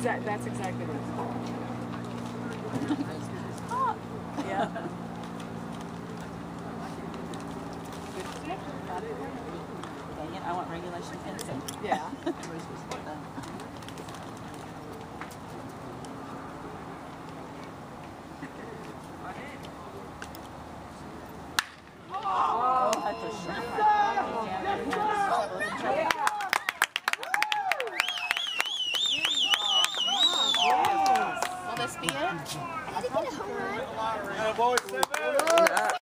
exact. That's exactly what it's called. yeah. Dang it, I want regulation fencing. Yeah. Everybody's supposed to get that. Oh, that's a shot. Will this be it? I Had to get a home run. Boy, seven.